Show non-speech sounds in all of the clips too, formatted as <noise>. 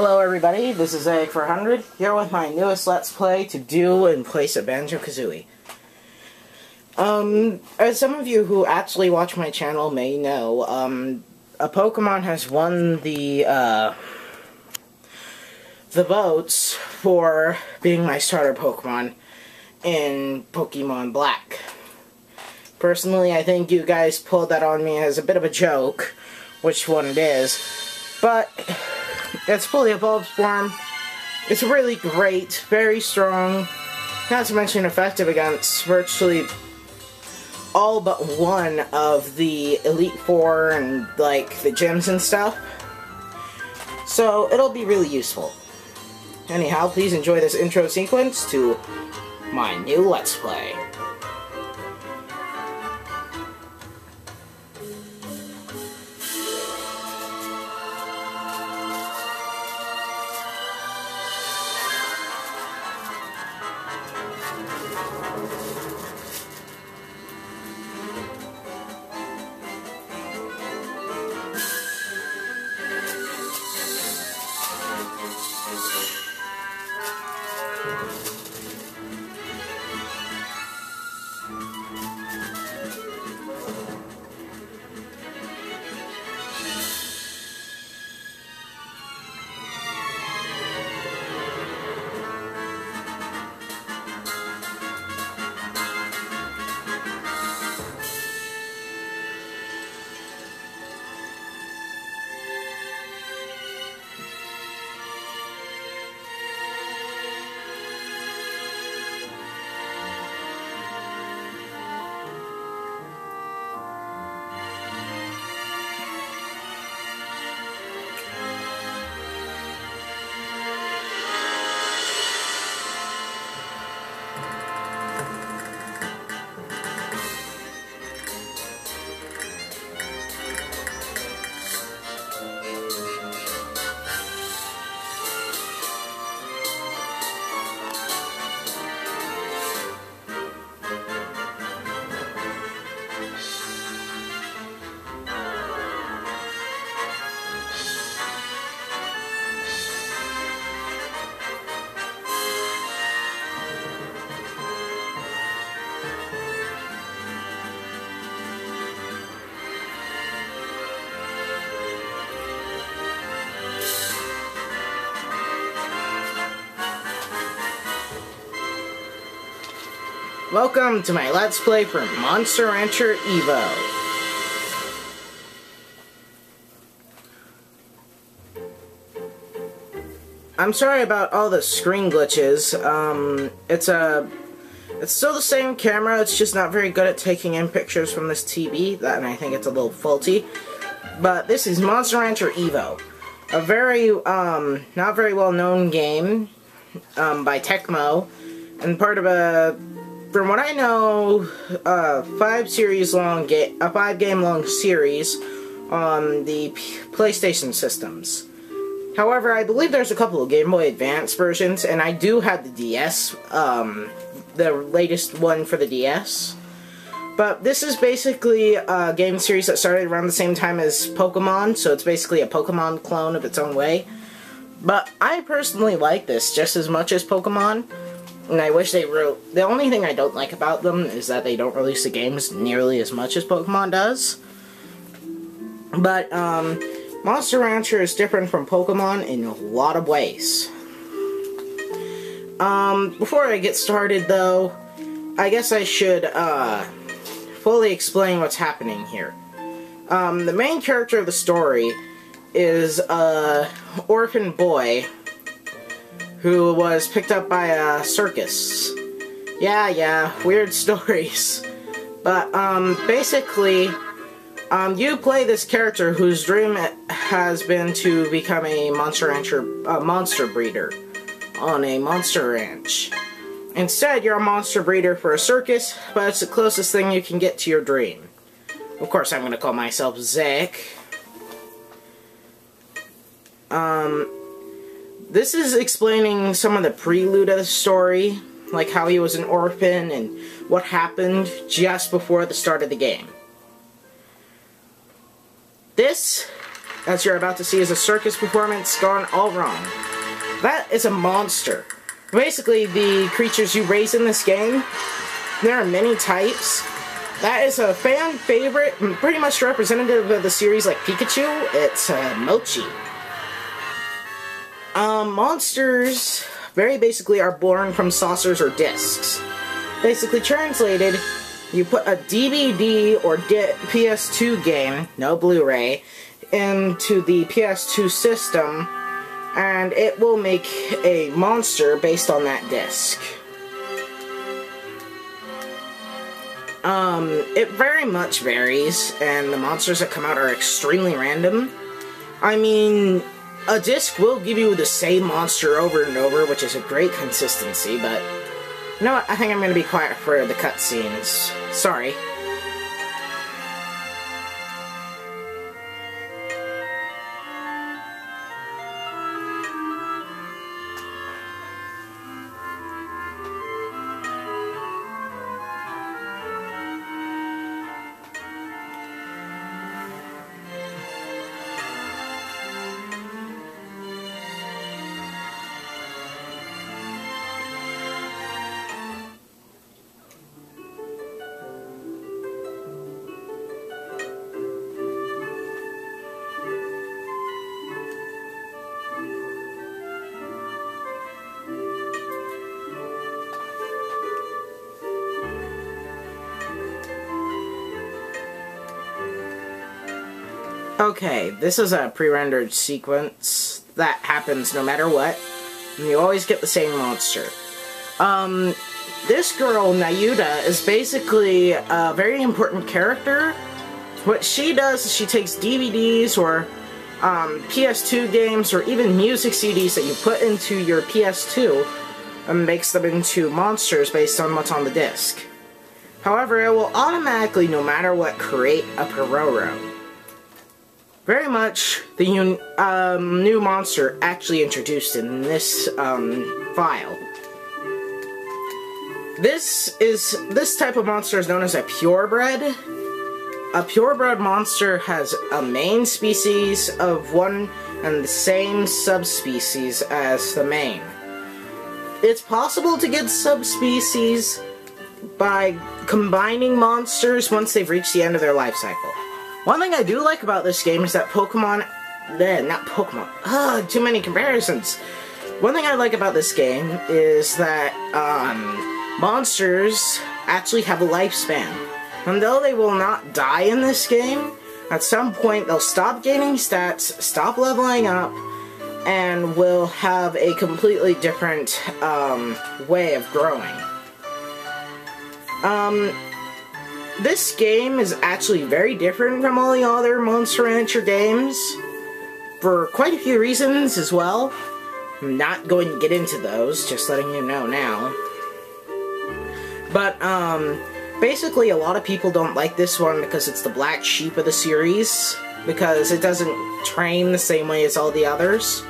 Hello everybody, this is Zeyek400, here with my newest Let's Play to do in place of Banjo-Kazooie. Um, as some of you who actually watch my channel may know, um, a Pokemon has won the, uh, the votes for being my starter Pokemon in Pokemon Black. Personally, I think you guys pulled that on me as a bit of a joke, which one it is, but it's fully evolved form. It's really great, very strong, not to mention effective against virtually all but one of the Elite Four and, like, the gyms and stuff. So, it'll be really useful. Anyhow, please enjoy this intro sequence to my new Let's Play. Welcome to my Let's Play for Monster Rancher Evo. I'm sorry about all the screen glitches. Um, it's a... It's still the same camera, it's just not very good at taking in pictures from this TV, that, and I think it's a little faulty. But this is Monster Rancher Evo. A very, um, not very well known game, um, by Tecmo, and part of a from what I know, a five series long a five game long series on the P PlayStation systems. However, I believe there's a couple of Game Boy Advance versions, and I do have the DS, um, the latest one for the DS. But this is basically a game series that started around the same time as Pokemon, so it's basically a Pokemon clone of its own way. But I personally like this just as much as Pokemon. And I wish they wrote. The only thing I don't like about them is that they don't release the games nearly as much as Pokemon does. But, um, Monster Rancher is different from Pokemon in a lot of ways. Um, before I get started, though, I guess I should, uh, fully explain what's happening here. Um, the main character of the story is a orphan boy who was picked up by a circus. Yeah, yeah, weird <laughs> stories. But, um, basically, um, you play this character whose dream has been to become a monster rancher, a monster breeder on a monster ranch. Instead, you're a monster breeder for a circus, but it's the closest thing you can get to your dream. Of course, I'm gonna call myself Zack. Um, this is explaining some of the prelude of the story, like how he was an orphan and what happened just before the start of the game. This as you're about to see is a circus performance gone all wrong. That is a monster. Basically, the creatures you raise in this game, there are many types. That is a fan favorite, pretty much representative of the series like Pikachu. It's uh, Mocchi. Um, monsters, very basically, are born from saucers or discs. Basically translated, you put a DVD or PS2 game, no Blu-ray, into the PS2 system, and it will make a monster based on that disc. Um, it very much varies, and the monsters that come out are extremely random. I mean, a disc will give you the same monster over and over, which is a great consistency, but you know what? I think I'm going to be quiet for the cutscenes. Sorry. Okay, this is a pre-rendered sequence that happens no matter what. And you always get the same monster. Um, this girl, Nayuta, is basically a very important character. What she does is she takes DVDs or um, PS2 games or even music CDs that you put into your PS2 and makes them into monsters based on what's on the disc. However, it will automatically, no matter what, create a Pororo very much the um, new monster actually introduced in this um, file. This is this type of monster is known as a purebred. A purebred monster has a main species of one and the same subspecies as the main. It's possible to get subspecies by combining monsters once they've reached the end of their life cycle. One thing I do like about this game is that Pokemon... Eh, not Pokemon. Ugh, too many comparisons. One thing I like about this game is that um, monsters actually have a lifespan. And though they will not die in this game, at some point they'll stop gaining stats, stop leveling up, and will have a completely different um, way of growing. Um, this game is actually very different from all the other Monster Rancher games for quite a few reasons as well. I'm not going to get into those, just letting you know now. But, um, basically a lot of people don't like this one because it's the black sheep of the series, because it doesn't train the same way as all the others.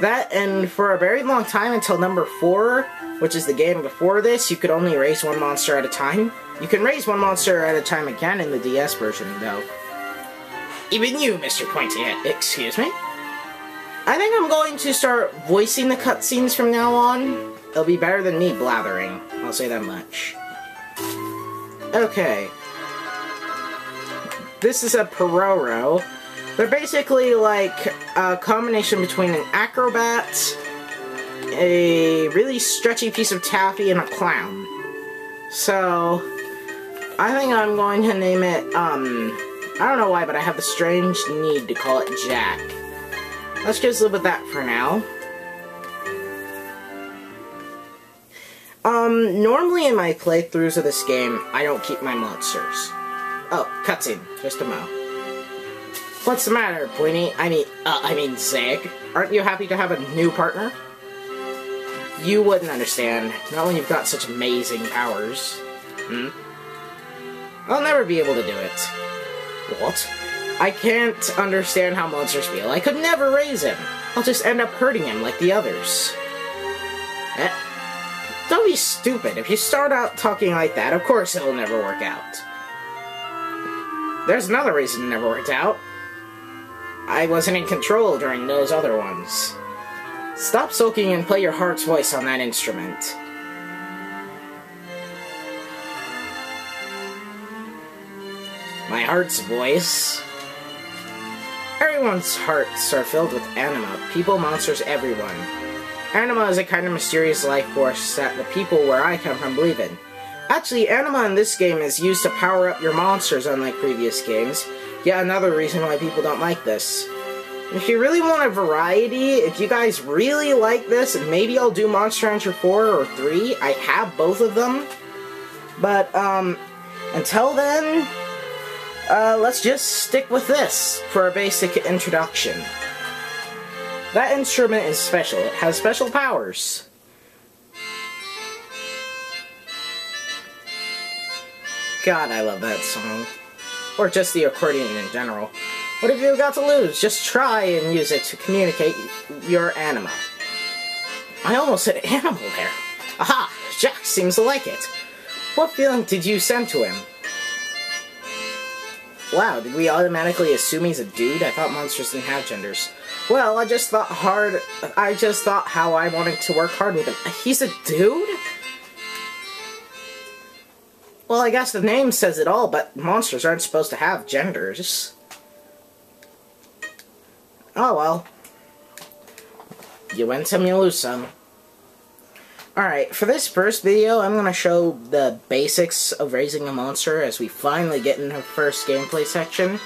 That, and for a very long time until number 4, which is the game before this, you could only raise one monster at a time. You can raise one monster at a time again in the DS version, though. Even you, Mr. Pointy. Excuse me? I think I'm going to start voicing the cutscenes from now on. It'll be better than me blathering. I'll say that much. Okay. This is a Pororo. They're basically like a combination between an acrobat, a really stretchy piece of taffy, and a clown. So, I think I'm going to name it, um, I don't know why, but I have the strange need to call it Jack. Let's just live with that for now. Um, normally in my playthroughs of this game, I don't keep my monsters. Oh, cutscene. Just a mo. What's the matter, Pointy? I mean, uh, I mean, Zeg. Aren't you happy to have a new partner? You wouldn't understand, not when you've got such amazing powers. Hmm? I'll never be able to do it. What? I can't understand how monsters feel. I could never raise him. I'll just end up hurting him like the others. Eh? Don't be stupid. If you start out talking like that, of course it'll never work out. There's another reason it never worked out. I wasn't in control during those other ones. Stop sulking and play your heart's voice on that instrument. My heart's voice? Everyone's hearts are filled with anima. People, monsters, everyone. Anima is a kind of mysterious life force that the people where I come from believe in. Actually, anima in this game is used to power up your monsters unlike previous games. Yet another reason why people don't like this. If you really want a variety, if you guys really like this, maybe I'll do Monster Hunter 4 or 3. I have both of them. But, um, until then, uh, let's just stick with this for a basic introduction. That instrument is special. It has special powers. God, I love that song. Or just the accordion in general. What have you got to lose? Just try and use it to communicate your anima. I almost said animal there. Aha! Jack seems to like it. What feeling did you send to him? Wow, did we automatically assume he's a dude? I thought monsters didn't have genders. Well, I just thought hard... I just thought how I wanted to work hard with him. He's a dude? Well, I guess the name says it all, but monsters aren't supposed to have genders. Oh well. You win some, you lose some. Alright, for this first video, I'm going to show the basics of raising a monster as we finally get in the first gameplay section.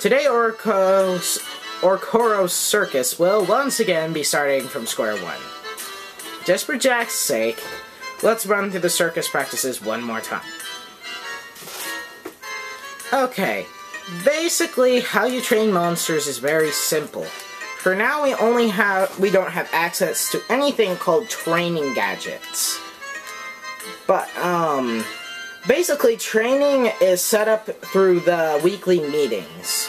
Today, Orko's, Orkoro's Circus will once again be starting from square one. Just for Jack's sake, let's run through the circus practices one more time. Okay, basically how you train monsters is very simple. For now we only have, we don't have access to anything called training gadgets. But, um, basically training is set up through the weekly meetings.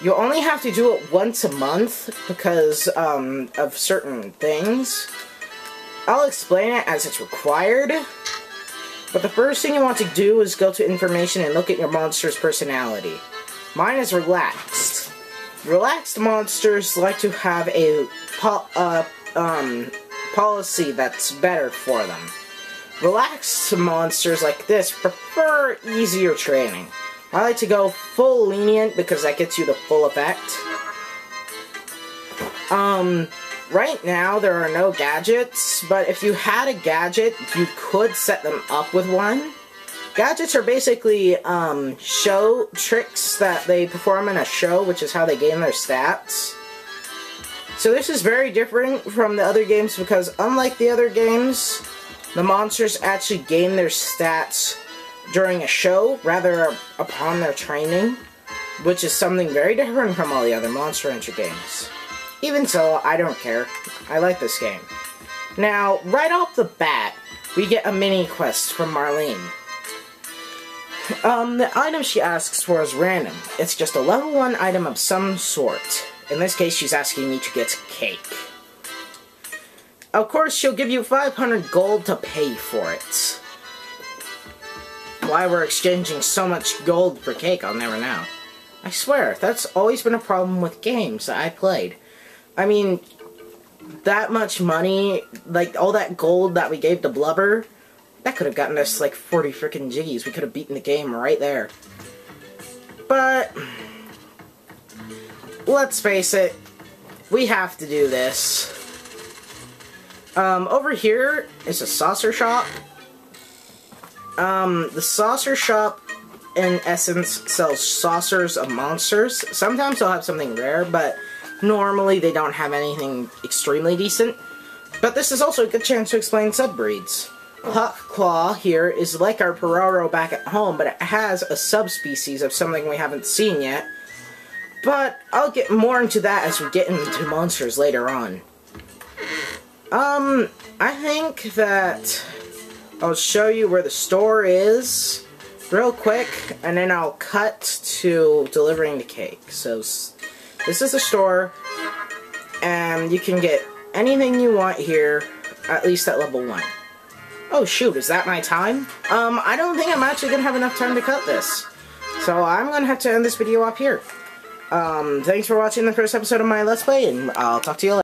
You only have to do it once a month because, um, of certain things. I'll explain it as it's required, but the first thing you want to do is go to information and look at your monster's personality. Mine is relaxed. Relaxed monsters like to have a po uh, um, policy that's better for them. Relaxed monsters like this prefer easier training. I like to go full lenient because that gets you the full effect. Um, Right now, there are no gadgets, but if you had a gadget, you could set them up with one. Gadgets are basically um, show tricks that they perform in a show, which is how they gain their stats. So this is very different from the other games because unlike the other games, the monsters actually gain their stats during a show rather upon their training, which is something very different from all the other Monster Hunter games. Even so, I don't care. I like this game. Now, right off the bat, we get a mini quest from Marlene. Um, the item she asks for is random. It's just a level 1 item of some sort. In this case, she's asking me to get cake. Of course, she'll give you 500 gold to pay for it. Why we're exchanging so much gold for cake, I'll never know. I swear, that's always been a problem with games that I played. I mean, that much money, like all that gold that we gave to Blubber, that could have gotten us like 40 freaking jiggies. We could have beaten the game right there. But, let's face it, we have to do this. Um, over here is a saucer shop. Um, the saucer shop, in essence, sells saucers of monsters. Sometimes they'll have something rare, but Normally, they don't have anything extremely decent, but this is also a good chance to explain subbreeds. Hawk Claw here is like our Pororo back at home, but it has a subspecies of something we haven't seen yet. But I'll get more into that as we get into monsters later on. Um, I think that I'll show you where the store is real quick, and then I'll cut to delivering the cake. So this is the store, and you can get anything you want here, at least at level 1. Oh shoot, is that my time? Um, I don't think I'm actually going to have enough time to cut this. So I'm going to have to end this video up here. Um, thanks for watching the first episode of my Let's Play, and I'll talk to you later.